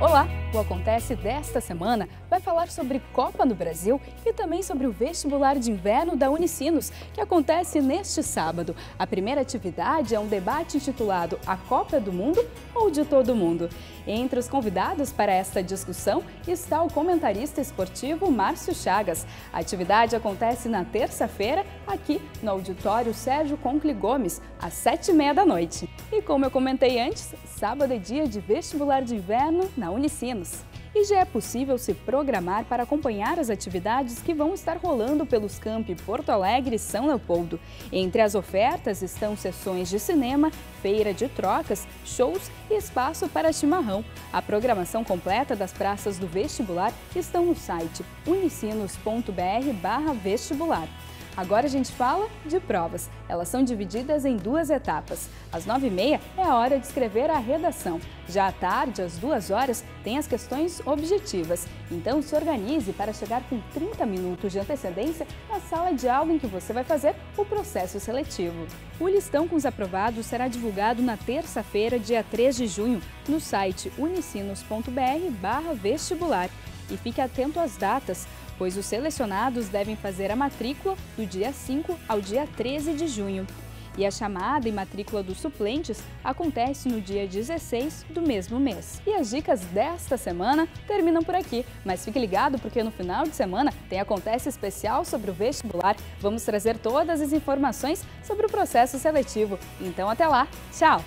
Olá! O Acontece desta semana vai falar sobre Copa no Brasil e também sobre o vestibular de inverno da Unicinos, que acontece neste sábado. A primeira atividade é um debate intitulado A Copa do Mundo ou de Todo Mundo. Entre os convidados para esta discussão está o comentarista esportivo Márcio Chagas. A atividade acontece na terça-feira, aqui no auditório Sérgio Concli Gomes, às sete e meia da noite. E como eu comentei antes, sábado é dia de vestibular de inverno na Unicinos. E já é possível se programar para acompanhar as atividades que vão estar rolando pelos campi Porto Alegre e São Leopoldo. Entre as ofertas estão sessões de cinema, feira de trocas, shows e espaço para chimarrão. A programação completa das praças do vestibular estão no site unicinos.br/vestibular. Agora a gente fala de provas. Elas são divididas em duas etapas. Às 9h30 é a hora de escrever a redação. Já à tarde, às 2 horas, tem as questões objetivas. Então se organize para chegar com 30 minutos de antecedência na sala de aula em que você vai fazer o processo seletivo. O listão com os aprovados será divulgado na terça-feira, dia 3 de junho, no site unicinos.br/vestibular. E fique atento às datas pois os selecionados devem fazer a matrícula do dia 5 ao dia 13 de junho. E a chamada e matrícula dos suplentes acontece no dia 16 do mesmo mês. E as dicas desta semana terminam por aqui, mas fique ligado porque no final de semana tem Acontece especial sobre o vestibular. Vamos trazer todas as informações sobre o processo seletivo. Então até lá, tchau!